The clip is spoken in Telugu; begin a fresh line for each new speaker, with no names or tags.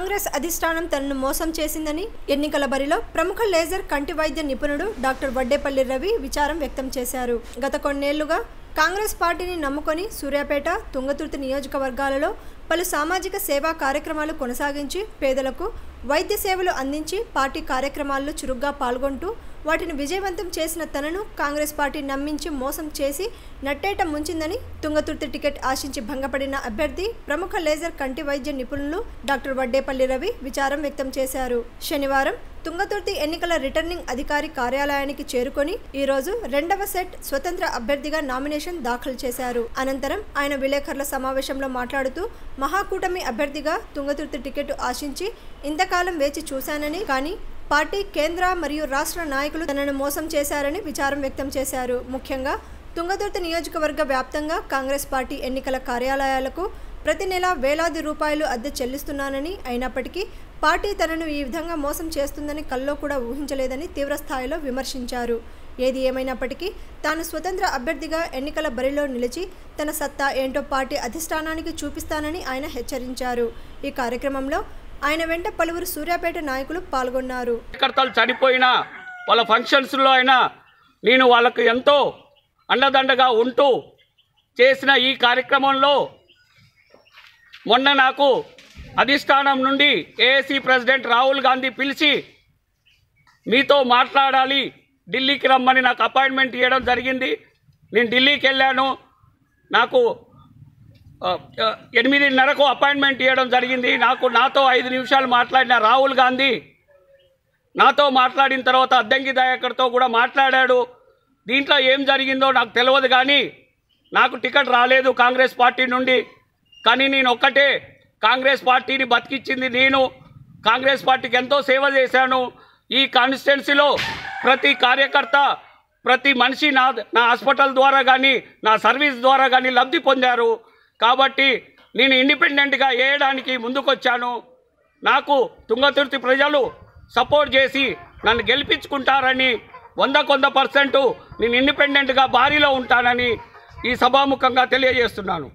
కాంగ్రెస్ అధిష్టానం తనను మోసం చేసిందని ఎన్నికల బరిలో ప్రముఖ లేజర్ కంటి వైద్య నిపుణుడు డాక్టర్ వడ్డేపల్లి రవి విచారం వ్యక్తం చేశారు. గత కొన్నేళ్ళుగా కాంగ్రెస్ పార్టీని నమ్ముకొని సూర్యాపేట తుంగతుర్తి నియోజకవర్గాలలో పలు సామాజిక సేవా కార్యక్రమాలు కొనసాగించి పేదలకు వైద్య సేవలు అందించి పార్టీ కార్యక్రమాల్లో చురుగ్గా పాల్గొంటూ వాటిని విజయవంతం చేసిన తనను కాంగ్రెస్ పార్టీ నమ్మించి మోసం చేసి నట్టేట ముంచిందని తుంగతుర్తి టికెట్ ఆశించి భంగపడిన అభ్యర్థి ప్రముఖ లేజర్ కంటి వైద్య నిపుణులు డాక్టర్ వడ్డేపల్లి రవి విచారం వ్యక్తం చేశారు. శనివారం తుంగతుర్తి ఎన్నికల రిటర్నింగ్ అధికారి కార్యాలయానికి చేరుకొని ఈరోజు రెండవ సెట్ స్వతంత్ర అభ్యర్థిగా నామినేషన్ దాఖలు చేశారు. అనంతరం ఆయన విలేకరుల సమావేశంలో మాట్లాడుతూ మహాకూటమి అభ్యర్థిగా తుంగతుర్తి టికెట్ ఆశించి ఇంతకాలం వేచి చూశానని కానీ పార్టీ కేంద్ర మరియు రాష్ట్ర నాయకులు తనను మోసం చేశారని విచారం వ్యక్తం చేశారు. ముఖ్యంగా తుంగతుర్తి నియోజకవర్గ వ్యాప్తంగా కాంగ్రెస్ పార్టీ ఎన్నికల కార్యాలయాలకు ప్రతి నెల వేలాది రూపాయలు అద్దె చెల్లిస్తున్నానని అయినప్పటికీ పార్టీ తనను ఈ విధంగా మోసం చేస్తుందని కల్లో కూడా ఊహించలేదని తీవ్రస్థాయిలో విమర్శించారు. ఏది ఏమైనప్పటికీ తాను స్వతంత్ర అభ్యర్థిగా ఎన్నికల బరిలో నిలిచి తన సత్తా ఏంటో పార్టీ అధిష్టానానికి చూపిస్తానని ఆయన హెచ్చరించారు. ఈ కార్యక్రమంలో ఆయన వెంట పలువురు సూర్యాపేట నాయకులు పాల్గొన్నారు.
కార్యకర్తలు చనిపోయినా వాళ్ళ ఫంక్షన్స్లో అయినా నేను వాళ్ళకు ఎంతో అండదండగా ఉంటూ చేసిన ఈ కార్యక్రమంలో మొన్న నాకు అధిష్టానం నుండి ఏఏసీ ప్రెసిడెంట్ రాహుల్ గాంధీ పిలిచి మీతో మాట్లాడాలి ఢిల్లీకి రమ్మని నాకు అపాయింట్మెంట్ ఇవ్వడం జరిగింది. నేను ఢిల్లీకి వెళ్ళాను. నాకు ఎనిమిదిన్నరకు అపాయింట్మెంట్ ఇవ్వడం జరిగింది. నాకు నాతో ఐదు నిమిషాలు మాట్లాడిన రాహుల్ గాంధీ నాతో మాట్లాడిన తర్వాత అద్దంకి దయాకర్తో కూడా మాట్లాడాడు. దీంట్లో ఏం జరిగిందో నాకు తెలియదు కానీ నాకు టికెట్ రాలేదు కాంగ్రెస్ పార్టీ నుండి. కానీ నేను ఒక్కటే కాంగ్రెస్ పార్టీని బతికిచ్చింది నేను. కాంగ్రెస్ పార్టీకి ఎంతో సేవ చేశాను. ఈ కాన్స్టిట్యున్సీలో ప్రతి కార్యకర్త ప్రతి మనిషి నా నా హాస్పిటల్ ద్వారా కానీ నా సర్వీస్ ద్వారా కానీ లబ్ధి పొందారు. కాబట్టి నేను ఇండిపెండెంట్గా వేయడానికి ముందుకొచ్చాను. నాకు తుంగతుర్తి ప్రజలు సపోర్ట్ చేసి నన్ను గెలిపించుకుంటారని వంద కొంద పర్సెంట్ నేను ఇండిపెండెంట్గా భారీలో ఉంటానని ఈ సభాముఖంగా తెలియజేస్తున్నాను.